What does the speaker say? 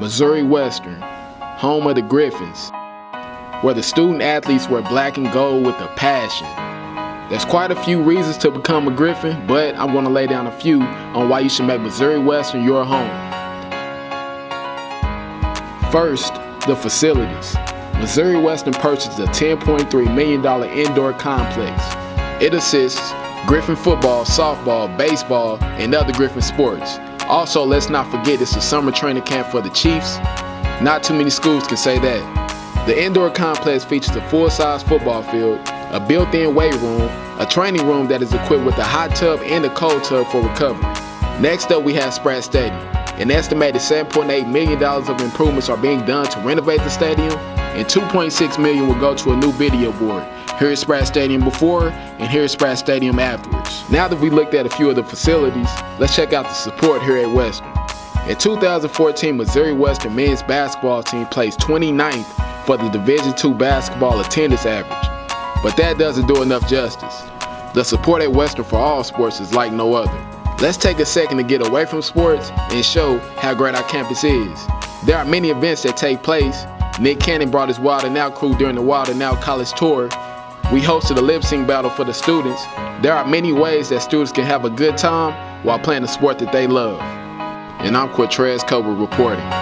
Missouri Western, home of the Griffons, where the student athletes wear black and gold with a passion. There's quite a few reasons to become a Griffon, but I'm going to lay down a few on why you should make Missouri Western your home. First, the facilities. Missouri Western purchased a $10.3 million indoor complex. It assists Griffon football, softball, baseball, and other Griffon sports. Also, let's not forget it's a summer training camp for the Chiefs. Not too many schools can say that. The indoor complex features a full-size football field, a built-in weight room, a training room that is equipped with a hot tub and a cold tub for recovery. Next up, we have Spratt Stadium. An estimated $7.8 million of improvements are being done to renovate the stadium, and 2.6 million will go to a new video board. Here's Spratt Stadium before, and here at Spratt Stadium afterwards. Now that we looked at a few of the facilities, let's check out the support here at Western. In 2014, Missouri Western men's basketball team placed 29th for the Division II basketball attendance average. But that doesn't do enough justice. The support at Western for all sports is like no other. Let's take a second to get away from sports and show how great our campus is. There are many events that take place. Nick Cannon brought his Wild 'N Out crew during the Wild 'N Out College Tour. We hosted a lip sync battle for the students. There are many ways that students can have a good time while playing the sport that they love. And I'm Cortrez Colbert reporting.